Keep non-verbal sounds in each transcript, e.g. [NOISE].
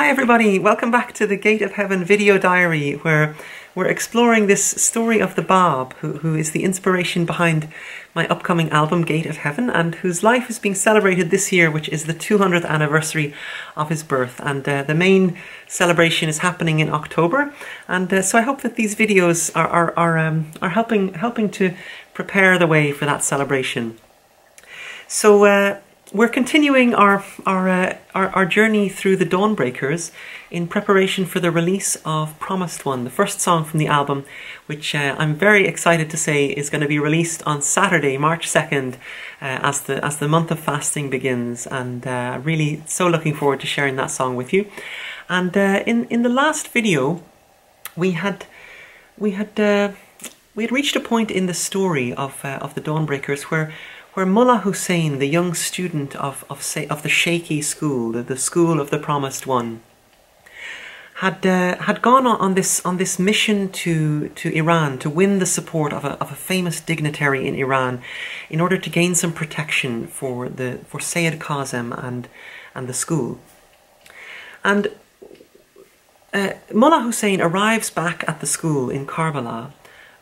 Hi everybody, welcome back to the Gate of Heaven video diary where we're exploring this story of the Bab, who, who is the inspiration behind my upcoming album Gate of Heaven and whose life is being celebrated this year, which is the 200th anniversary of his birth. And uh, the main celebration is happening in October. And uh, so I hope that these videos are, are, are, um, are helping, helping to prepare the way for that celebration. So uh, we're continuing our our, uh, our, our journey through the Dawnbreakers in preparation for the release of Promised One, the first song from the album, which uh, I'm very excited to say is going to be released on Saturday, March second, uh, as the as the month of fasting begins, and uh, really so looking forward to sharing that song with you. And uh, in in the last video, we had we had uh, we had reached a point in the story of of the Dawnbreakers where where Mullah Hussein, the young student of, of, of the Shaykhi school, the, the school of the promised one, had uh, had gone on, this on this mission to to Iran to win the support of a, of a famous dignitary in Iran, in order to gain some protection for the for Sayyid Kazem and and the school. And uh, Mullah Hussein arrives back at the school in Karbala,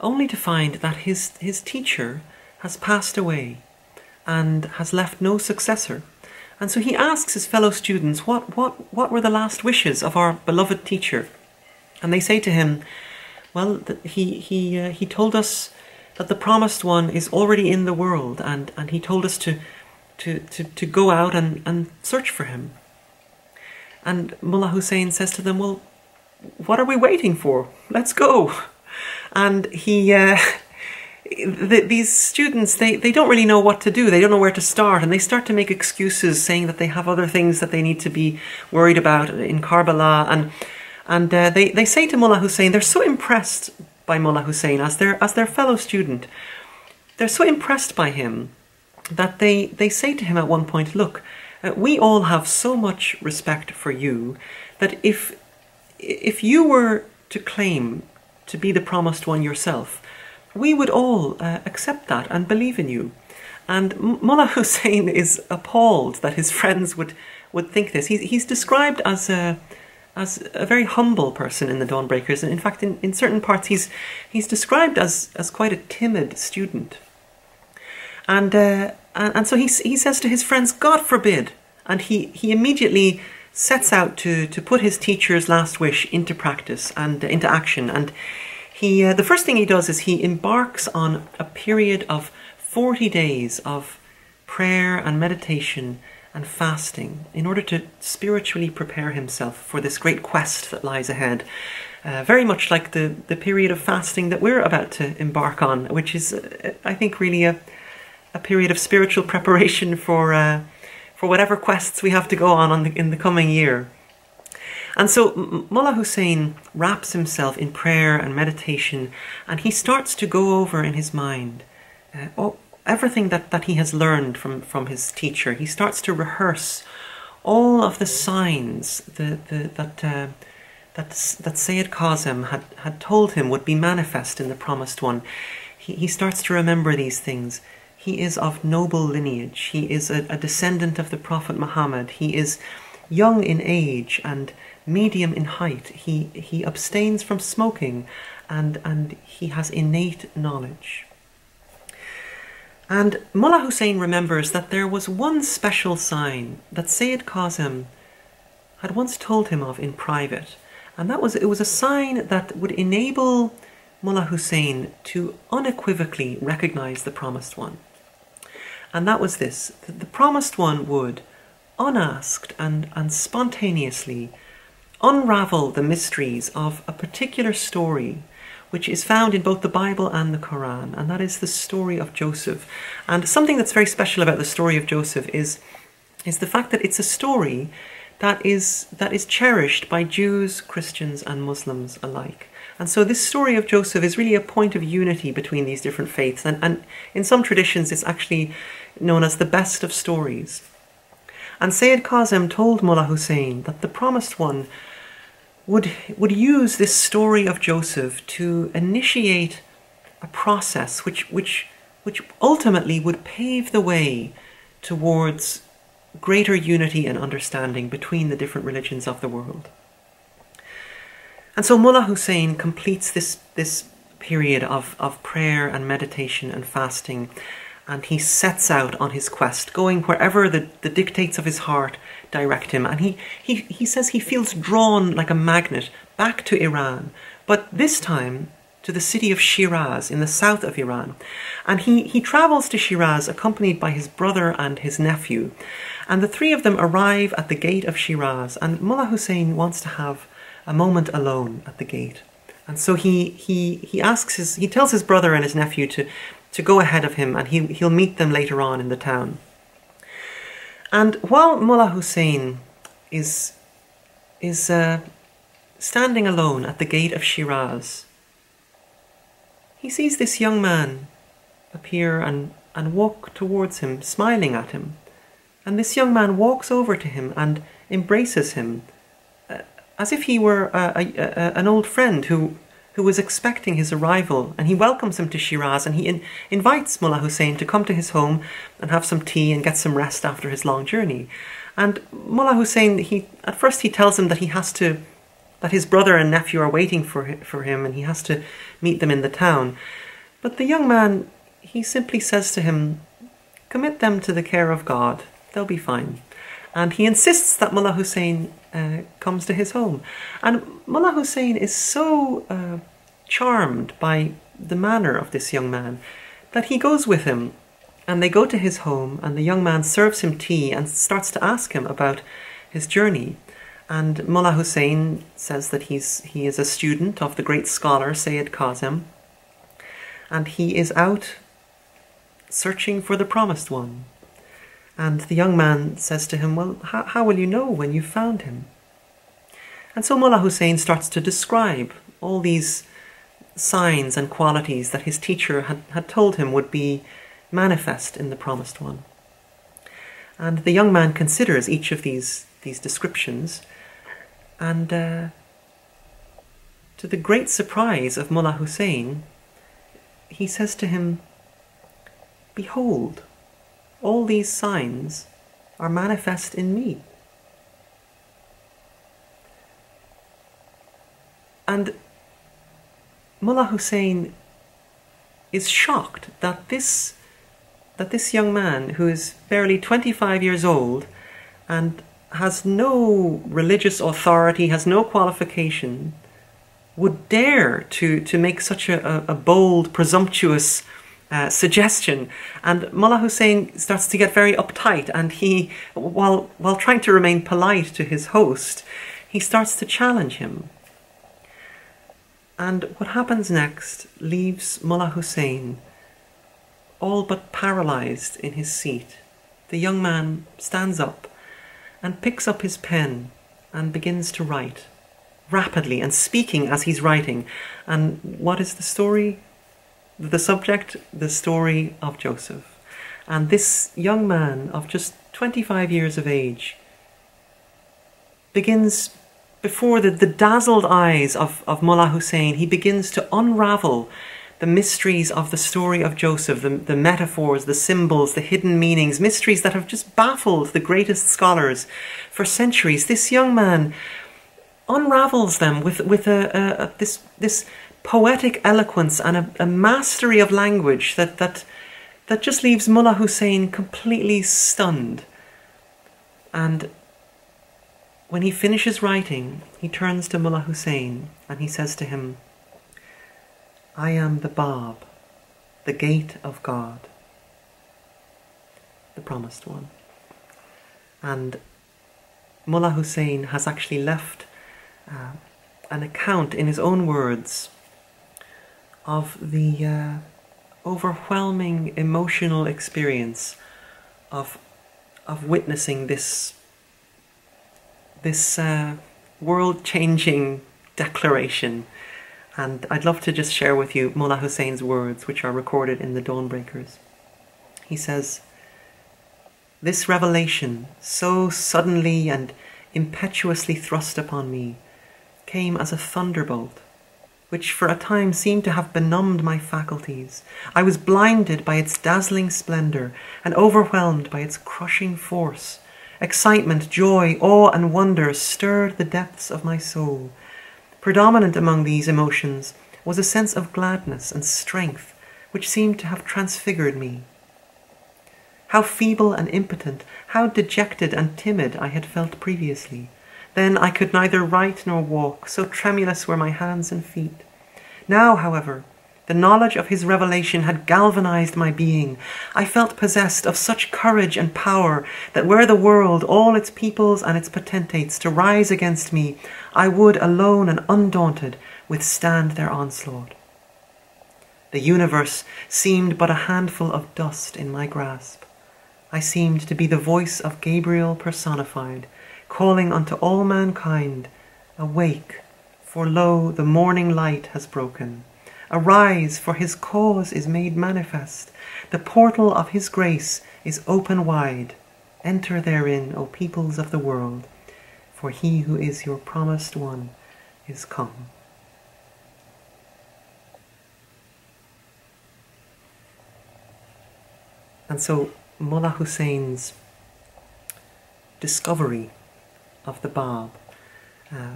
only to find that his his teacher has passed away and has left no successor. And so he asks his fellow students, what, what, what were the last wishes of our beloved teacher? And they say to him, well, he, he, uh, he told us that the promised one is already in the world, and, and he told us to, to, to, to go out and, and search for him. And Mullah Hussein says to them, well, what are we waiting for? Let's go. And he, uh, the, these students they, they don't really know what to do. They don't know where to start. And they start to make excuses saying that they have other things that they need to be worried about in Karbala. And and uh, they, they say to Mullah Hussein they're so impressed by Mullah Hussein as their as their fellow student. They're so impressed by him that they they say to him at one point look uh, we all have so much respect for you that if if you were to claim to be the promised one yourself we would all uh, accept that and believe in you. And Mullah [LAUGHS] Hussein is appalled that his friends would, would think this. He's, he's described as a, as a very humble person in the Dawnbreakers. And in fact, in, in certain parts, he's, he's described as, as quite a timid student. And, uh, and, and so he, he says to his friends, God forbid. And he, he immediately sets out to, to put his teacher's last wish into practice and uh, into action. And he, uh, the first thing he does is he embarks on a period of 40 days of prayer and meditation and fasting in order to spiritually prepare himself for this great quest that lies ahead. Uh, very much like the, the period of fasting that we're about to embark on, which is, uh, I think, really a, a period of spiritual [LAUGHS] preparation for, uh, for whatever quests we have to go on, on the, in the coming year. And so Mullah Hussein wraps himself in prayer and meditation, and he starts to go over in his mind uh, everything that, that he has learned from, from his teacher. He starts to rehearse all of the signs the, that, uh, that, that Sayyid Kazem had, had told him would be manifest in the Promised One. He, he starts to remember these things. He is of noble lineage. He is a, a descendant of the Prophet Muhammad. He is young in age and medium in height. He, he abstains from smoking and, and he has innate knowledge. And Mullah Hussein remembers that there was one special sign that Sayyid Kazem had once told him of in private, and that was it was a sign that would enable Mullah Hussein to unequivocally recognize the promised one. And that was this that the promised one would, unasked and, and spontaneously, unravel the mysteries of a particular story which is found in both the Bible and the Quran, and that is the story of Joseph. And something that's very special about the story of Joseph is, is the fact that it's a story that is, that is cherished by Jews, Christians, and Muslims alike. And so this story of Joseph is really a point of unity between these different faiths, and, and in some traditions it's actually known as the best of stories. And Sayyid Kazem told Mullah Hussein that the promised one would, would use this story of Joseph to initiate a process which, which, which ultimately would pave the way towards greater unity and understanding between the different religions of the world. And so Mullah Hussein completes this, this period of, of prayer and meditation and fasting, and he sets out on his quest, going wherever the, the dictates of his heart direct him. And he, he, he says he feels drawn like a magnet back to Iran, but this time to the city of Shiraz in the south of Iran. And he, he travels to Shiraz accompanied by his brother and his nephew. And the three of them arrive at the gate of Shiraz, and Mullah Hussein wants to have a moment alone at the gate. And so he, he, he asks his, he tells his brother and his nephew to, to go ahead of him and he, he'll meet them later on in the town. And while Mullah Hussein is, is uh, standing alone at the gate of Shiraz, he sees this young man appear and, and walk towards him, smiling at him. And this young man walks over to him and embraces him uh, as if he were a, a, a, an old friend who, who was expecting his arrival. And he welcomes him to Shiraz and he in, invites Mullah Hussein to come to his home and have some tea and get some rest after his long journey. And Mullah Hussein, he, at first he tells him that he has to that his brother and nephew are waiting for, for him and he has to meet them in the town. But the young man, he simply says to him, Commit them to the care of God, they'll be fine. And he insists that Mullah Hussein uh, comes to his home. And Mullah Hussein is so uh, charmed by the manner of this young man that he goes with him and they go to his home and the young man serves him tea and starts to ask him about his journey. And Mullah Hussein says that he's, he is a student of the great scholar Sayyid Kazim, and he is out searching for the promised one. And the young man says to him, Well, how, how will you know when you've found him? And so Mullah Hussein starts to describe all these signs and qualities that his teacher had, had told him would be manifest in the promised one. And the young man considers each of these, these descriptions and uh, to the great surprise of Mullah Hussein, he says to him, Behold, all these signs are manifest in me. And Mullah Hussein is shocked that this that this young man who is barely 25 years old and has no religious authority, has no qualification, would dare to, to make such a, a bold, presumptuous uh, suggestion. And Mullah Hussein starts to get very uptight, and he, while, while trying to remain polite to his host, he starts to challenge him. And what happens next leaves Mullah Hussein all but paralyzed in his seat. The young man stands up and picks up his pen and begins to write rapidly and speaking as he's writing. And what is the story? The subject, the story of Joseph. And this young man of just 25 years of age begins before the, the dazzled eyes of, of Mullah Hussein, he begins to unravel the mysteries of the story of Joseph, the, the metaphors, the symbols, the hidden meanings, mysteries that have just baffled the greatest scholars for centuries. This young man unravels them with, with a, a, a this, this poetic eloquence and a, a, mastery of language that, that, that just leaves Mullah Hussein completely stunned. And when he finishes writing, he turns to Mullah Hussein and he says to him, I am the Bab, the gate of God, the promised one. And Mullah Hussein has actually left uh, an account in his own words of the uh, overwhelming emotional experience of of witnessing this this uh, world changing declaration and I'd love to just share with you Mullah Hussein's words, which are recorded in the Dawnbreakers. He says, This revelation, so suddenly and impetuously thrust upon me, came as a thunderbolt, which for a time seemed to have benumbed my faculties. I was blinded by its dazzling splendour and overwhelmed by its crushing force Excitement, joy, awe, and wonder stirred the depths of my soul. Predominant among these emotions was a sense of gladness and strength which seemed to have transfigured me. How feeble and impotent, how dejected and timid I had felt previously. Then I could neither write nor walk, so tremulous were my hands and feet. Now, however, the knowledge of his revelation had galvanized my being. I felt possessed of such courage and power that were the world, all its peoples and its potentates, to rise against me, I would, alone and undaunted, withstand their onslaught. The universe seemed but a handful of dust in my grasp. I seemed to be the voice of Gabriel personified, calling unto all mankind, Awake, for lo, the morning light has broken. Arise, for his cause is made manifest. The portal of his grace is open wide. Enter therein, O peoples of the world, for he who is your promised one is come. And so Mullah Hussein's discovery of the Bab uh,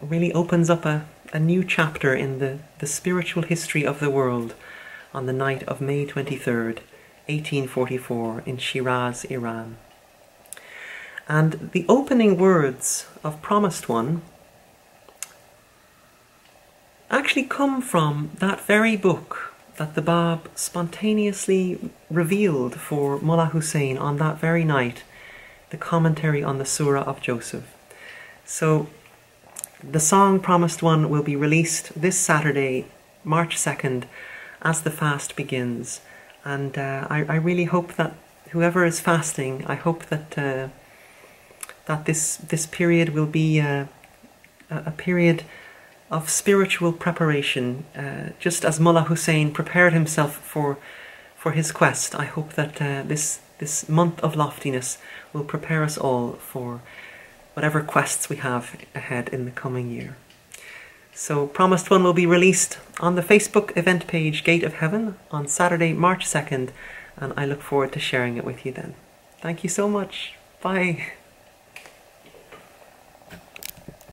really opens up a, a new chapter in the, the spiritual history of the world on the night of May 23rd, 1844, in Shiraz, Iran. And the opening words of Promised One actually come from that very book that the Bab spontaneously revealed for Mullah Hussein on that very night, the commentary on the Surah of Joseph. So the song Promised One will be released this Saturday, March 2nd, as the fast begins. And uh, I, I, really hope that whoever is fasting, I hope that uh, that this this period will be uh, a, period of spiritual preparation, uh, just as Mullah Hussein prepared himself for for his quest. I hope that uh, this this month of loftiness will prepare us all for whatever quests we have ahead in the coming year. So, Promised One will be released on the Facebook event page Gate of Heaven on Saturday, March 2nd, and I look forward to sharing it with you then. Thank you so much. Bye.